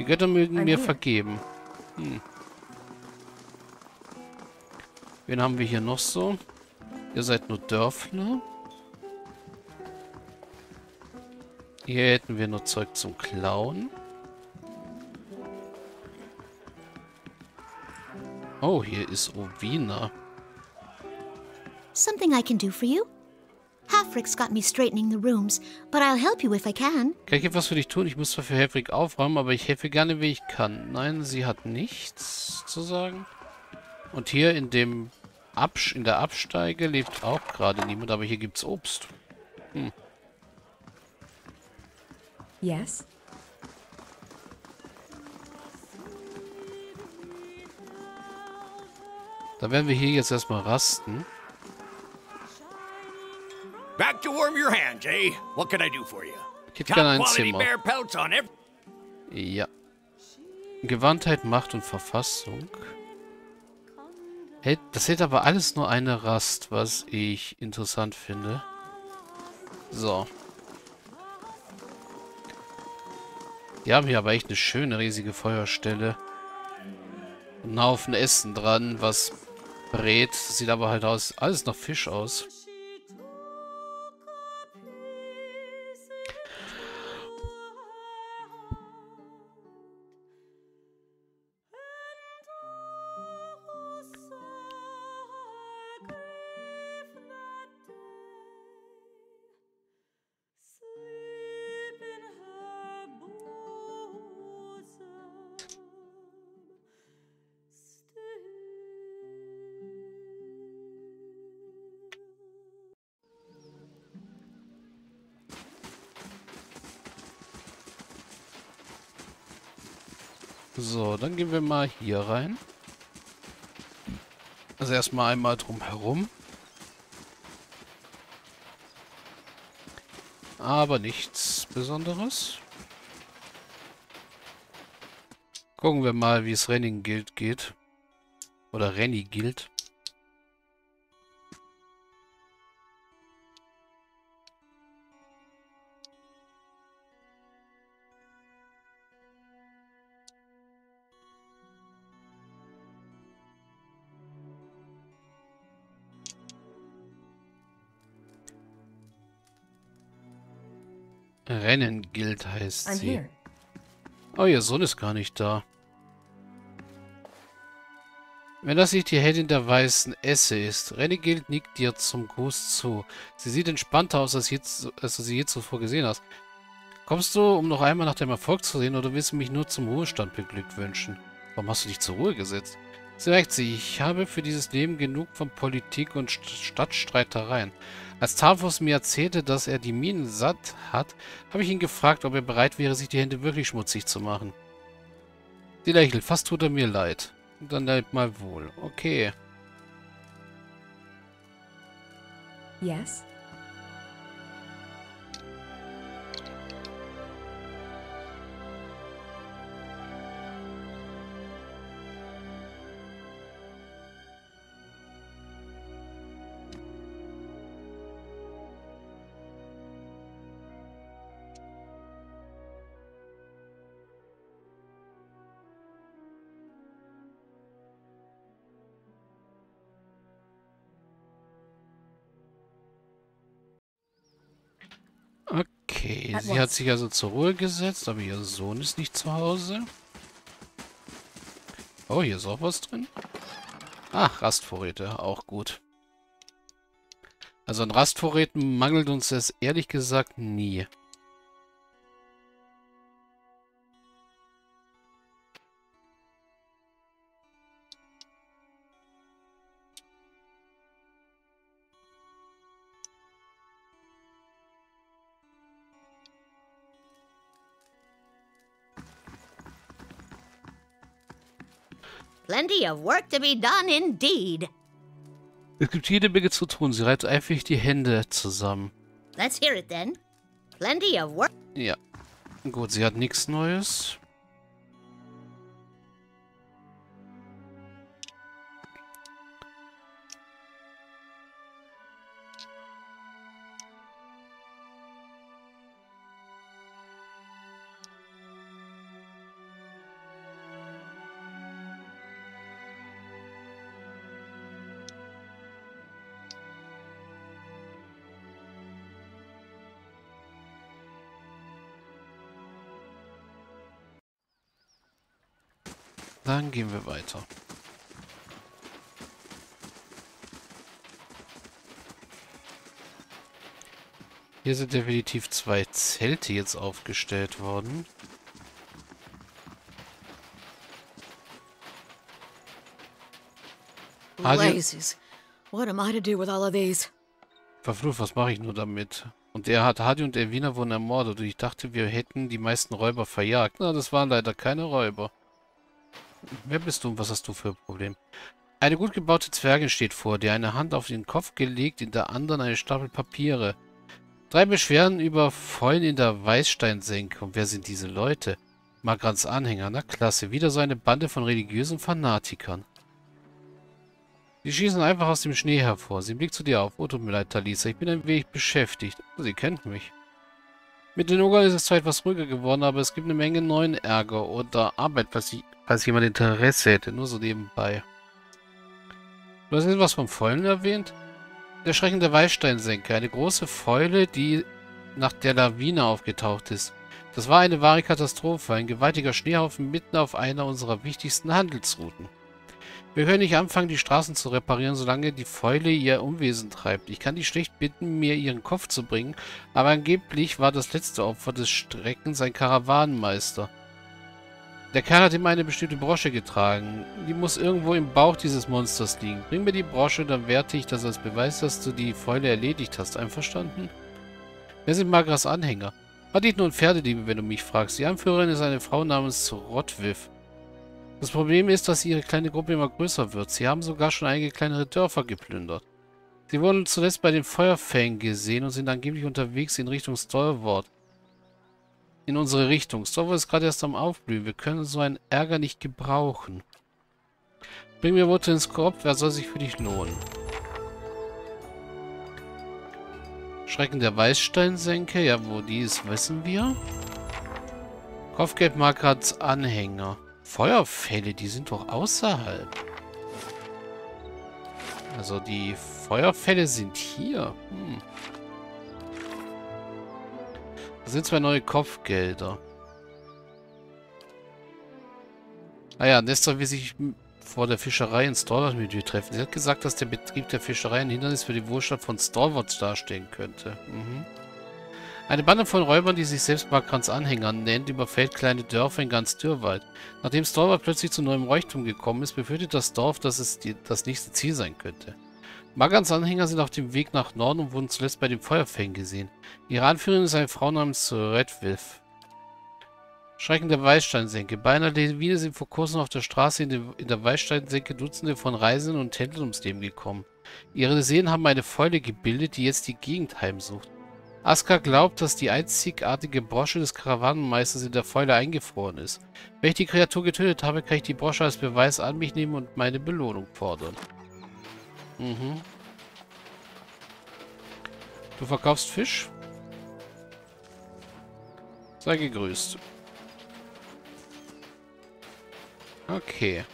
Die Götter mögen I'm mir vergeben. Hm. Wen haben wir hier noch so? Ihr seid nur Dörfler. Hier hätten wir nur Zeug zum Klauen. Oh, hier ist Ovina. Something I can do for you? Halfrick's got me straightening the rooms, but I'll help you if I can. Kann ich etwas für dich tun? Ich muss zwar für Helfrig aufräumen, aber ich helfe gerne, wie ich kann. Nein, sie hat nichts zu sagen. Und hier in dem Absch in der Absteige lebt auch gerade niemand, aber hier gibt's Obst. Yes? Da werden wir hier jetzt erstmal rasten. Back to warm your hands, eh? What can I do for you? Ich hätte gerne ein Zimmer. Ja. Gewandtheit, Macht und Verfassung. Das hält aber alles nur eine Rast, was ich interessant finde. So. Die haben hier aber echt eine schöne, riesige Feuerstelle. Einen Haufen Essen dran, was brät. Sieht aber halt aus, alles nach Fisch aus. So, dann gehen wir mal hier rein. Also erstmal einmal drum herum. Aber nichts Besonderes. Gucken wir mal, wie es Renning Guild geht. Oder Renny Guild. Rennen Guild heißt I'm sie. here. Oh, ihr Sohn ist gar nicht da. Wenn das nicht die Heldin der weißen Esse ist, Renegade nickt dir zum Gruß zu. Sie sieht entspannter aus, als, jetzt, als du sie je zuvor gesehen hast. Kommst du, um noch einmal nach dem Erfolg zu sehen, oder willst du mich nur zum Ruhestand beglückwünschen? Warum hast du dich zur Ruhe gesetzt? Sie reicht sie, ich habe für dieses Leben genug von Politik und St Stadtstreitereien. Als Tavos mir erzählte, dass er die Minen satt hat, habe ich ihn gefragt, ob er bereit wäre, sich die Hände wirklich schmutzig zu machen. Sie lächelt, fast tut er mir leid. Dann leid mal wohl. Okay. Yes? Okay, At sie hat sich also zur Ruhe gesetzt, aber ihr Sohn ist nicht zu Hause. Oh, hier ist auch was drin. Ach, Rastvorräte, auch gut. Also an Rastvorräten mangelt uns das ehrlich gesagt nie. Plenty of work to be done indeed. Es gibt jede Menge zu tun. Sie reibt einfach die Hände zusammen. Let's hear it then. Plenty of work. Ja. Gut, sie hat nichts Neues. Dann gehen wir weiter. Hier sind definitiv zwei Zelte jetzt aufgestellt worden. Blazes. What am I to do with all of these? Verflucht, was mache ich nur damit? Und er hat Hadi und Erwina wurden ermordet und ich dachte, wir hätten die meisten Räuber verjagt. Na, das waren leider keine Räuber. Wer bist du und was hast du für ein Problem? Eine gut gebaute Zwergin steht vor dir, eine Hand auf den Kopf gelegt, in der anderen eine Stapel Papiere. Drei Beschwerden über Fäulen in der Weißsteinsenke. Und wer sind diese Leute? Magrans Anhänger, na klasse. Wieder so eine Bande von religiösen Fanatikern. Sie schießen einfach aus dem Schnee hervor. Sie blickt zu dir auf. Oh, tut mir leid, Talisa. Ich bin ein wenig beschäftigt. Sie kennt mich. Mit den Ogern ist es zwar etwas ruhiger geworden, aber es gibt eine Menge neuen Ärger oder Arbeit, falls, ich, falls jemand Interesse hätte. Nur so nebenbei. Du hast etwas vom Fäulen erwähnt? Der Schrecken der Weißsteinsenke. Eine große Fäule, die nach der Lawine aufgetaucht ist. Das war eine wahre Katastrophe. Ein gewaltiger Schneehaufen mitten auf einer unserer wichtigsten Handelsrouten. Wir können nicht anfangen, die Straßen zu reparieren, solange die Fäule ihr Unwesen treibt. Ich kann dich schlecht bitten, mir ihren Kopf zu bringen, aber angeblich war das letzte Opfer des Streckens ein Karawanenmeister. Der Kerl hat ihm eine bestimmte Brosche getragen. Die muss irgendwo im Bauch dieses Monsters liegen. Bring mir die Brosche, dann werte ich das als Beweis, dass du die Fäule erledigt hast. Einverstanden? Wer sind Magras Anhänger? Banditen und Pferdediebe, wenn du mich fragst. Die Anführerin ist eine Frau namens Rotwiff. Das Problem ist, dass ihre kleine Gruppe immer größer wird. Sie haben sogar schon einige kleinere Dörfer geplündert. Sie wurden zuletzt bei den Feuerfängen gesehen und sind angeblich unterwegs in Richtung Stalwart. In unsere Richtung. Stalwart ist gerade erst am Aufblühen. Wir können so einen Ärger nicht gebrauchen. Bring mir Worte ins Korb. Wer soll sich für dich lohnen? Schrecken der Weißsteinsenke. Ja, wo die ist, wissen wir. Kopfgeld Anhänger. Feuerfälle, die sind doch außerhalb. Also die Feuerfälle sind hier. Hm. Das sind zwei neue Kopfgelder. Naja, Ah Nestor will sich vor der Fischerei in Stalwart mit dir treffen. Sie hat gesagt, dass der Betrieb der Fischerei ein Hindernis für die Wohlstand von Stalwart darstellen könnte. Mhm. Eine Bande von Räubern, die sich selbst Markrans Anhänger nennt, überfällt kleine Dörfer in ganz Dürrwald. Nachdem Stalwart plötzlich zu neuem Reichtum gekommen ist, befürchtet das Dorf, dass es die, das nächste Ziel sein könnte. Magrans Anhänger sind auf dem Weg nach Norden und wurden zuletzt bei den Feuerfängen gesehen. Ihre Anführerin ist eine Frau namens Redwilf. Schrecken der Weißsteinsenke. Bei einer Lawine sind vor kurzem auf der Straße in, dem, in der Weißsteinsenke Dutzende von Reisenden und Händlern ums Leben gekommen. Ihre Seen haben eine Fäule gebildet, die jetzt die Gegend heimsucht. Aska glaubt, dass die einzigartige Brosche des Karawanenmeisters in der Fäule eingefroren ist. Wenn ich die Kreatur getötet habe, kann ich die Brosche als Beweis an mich nehmen und meine Belohnung fordern. Mhm. Du verkaufst Fisch? Sei gegrüßt. Okay.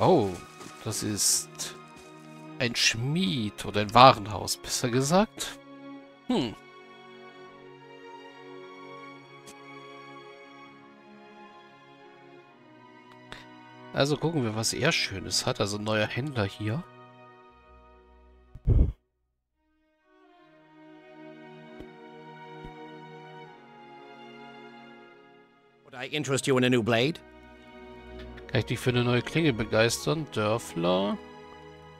Oh, das ist ein Schmied oder ein Warenhaus, besser gesagt. Hm. Also gucken wir, was er Schönes hat. Also ein neuer Händler hier. Would I interest you in a new blade? Kann ich dich für eine neue Klinge begeistern? Dörfler.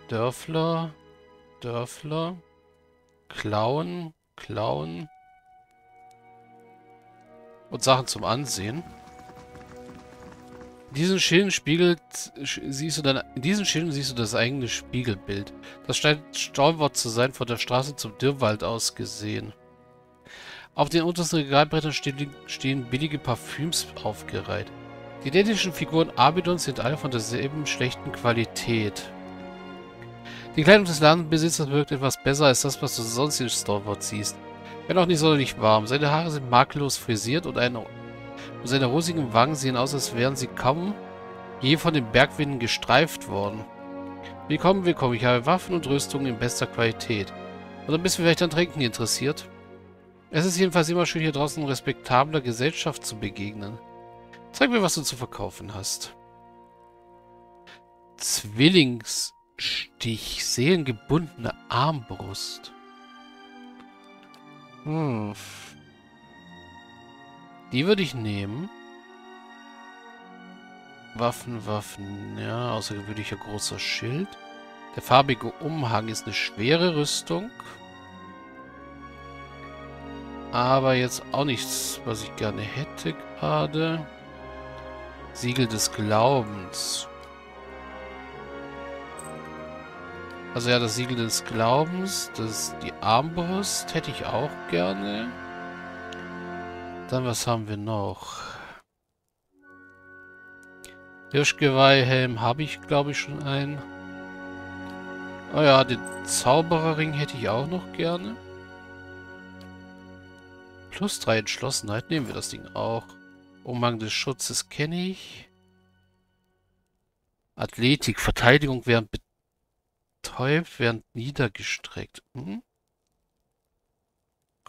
Dörfler. Dörfler. Klauen. Klauen. Und Sachen zum Ansehen. In diesen Schilden spiegelt, siehst du dann, in diesen Schilden siehst du das eigene Spiegelbild. Das scheint Stahlwort zu sein, von der Straße zum Dürrwald aus gesehen. Auf den untersten Regalbrettern stehen, stehen billige Parfüms aufgereiht. Die identischen Figuren Abidons sind alle von derselben schlechten Qualität. Die Kleidung des Ladenbesitzers wirkt etwas besser als das, was du sonst in Stalwart siehst. Wenn auch nicht sonderlich warm. Seine Haare sind makellos frisiert und, eine, und seine rosigen Wangen sehen aus, als wären sie kaum je von den Bergwinden gestreift worden. Willkommen, willkommen. Ich habe Waffen und Rüstungen in bester Qualität. Oder bist du vielleicht an Trinken interessiert? Es ist jedenfalls immer schön, hier draußen respektabler Gesellschaft zu begegnen. Zeig mir, was du zu verkaufen hast. Zwillingsstich, seelengebundene Armbrust. Hm. Die würde ich nehmen. Waffen, Waffen, ja, außergewöhnlicher großer Schild. Der farbige Umhang ist eine schwere Rüstung. Aber jetzt auch nichts, was ich gerne hätte gerade. Siegel des Glaubens. Also ja, das Siegel des Glaubens, das die Armbrust hätte ich auch gerne. Dann was haben wir noch? Hirschgeweihhelm habe ich, glaube ich, schon einen. Oh ja, den Zaubererring hätte ich auch noch gerne. Plus drei Entschlossenheit. Nehmen wir das Ding auch. Umhang des Schutzes kenne ich. Athletik, Verteidigung während betäubt, während niedergestreckt. Hm?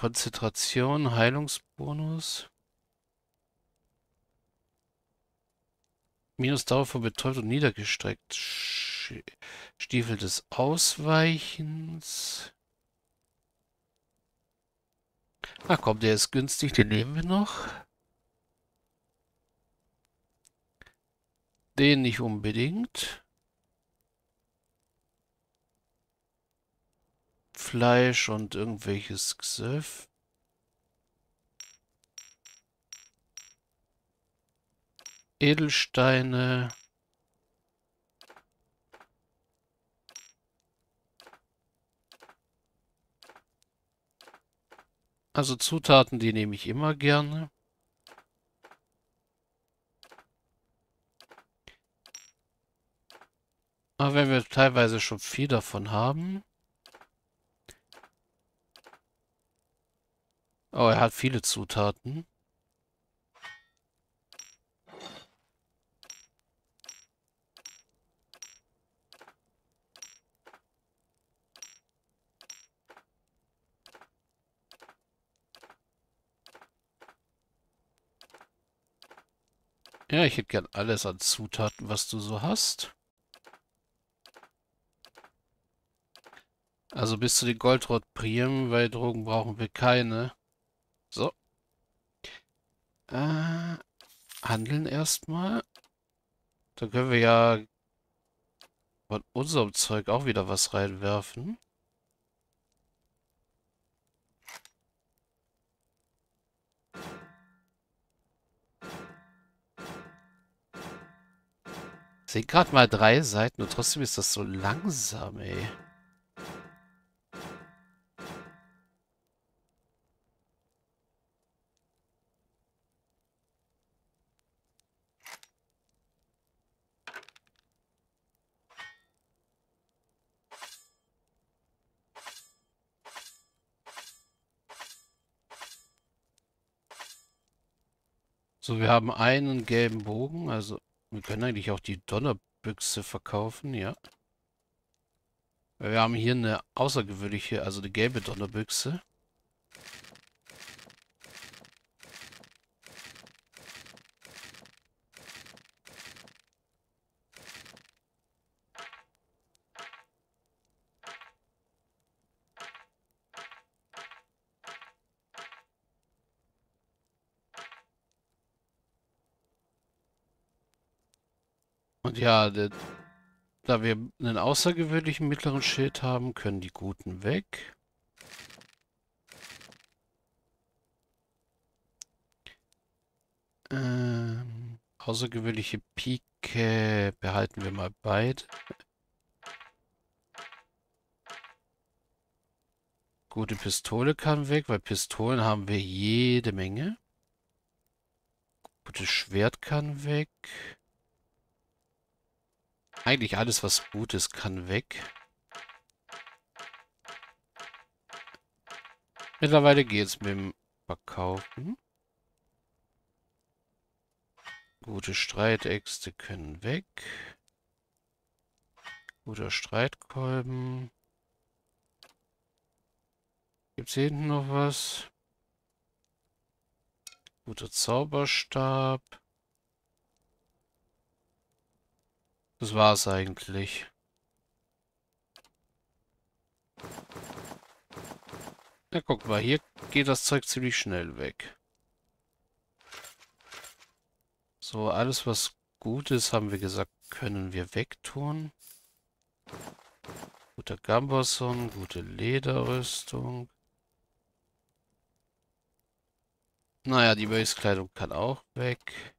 Konzentration, Heilungsbonus. Minus Dauer von betäubt und niedergestreckt. Stiefel des Ausweichens. Ah komm, der ist günstig, den nehmen wir noch. Den nicht unbedingt. Fleisch und irgendwelches Gesöff. Edelsteine. Also Zutaten, die nehme ich immer gerne. Aber wenn wir teilweise schon viel davon haben. Oh, er hat viele Zutaten. Ja, ich hätte gern alles an Zutaten, was du so hast. Also bis zu den Goldrot-Priem, weil Drogen brauchen wir keine. So. Äh, handeln erstmal. Dann können wir ja von unserem Zeug auch wieder was reinwerfen. Sind gerade mal drei Seiten und trotzdem ist das so langsam, ey. So, wir haben einen gelben Bogen, also wir können eigentlich auch die Donnerbüchse verkaufen, ja. Wir haben hier eine außergewöhnliche, also eine gelbe Donnerbüchse. Und ja, der, da wir einen außergewöhnlichen mittleren Schild haben, können die Guten weg. Ähm, außergewöhnliche Pike behalten wir mal beide. Gute Pistole kann weg, weil Pistolen haben wir jede Menge. Gutes Schwert kann weg. Eigentlich alles, was gut ist, kann weg. Mittlerweile geht es mit dem Verkaufen. Gute Streitäxte können weg. Guter Streitkolben. Gibt es hier hinten noch was? Guter Zauberstab. Das war's eigentlich. Ja, guck mal, hier geht das Zeug ziemlich schnell weg. So, alles was gut ist, haben wir gesagt, können wir wegtun. Guter Gamboson, gute Lederrüstung. Naja, die Mönchskleidung kann auch weg.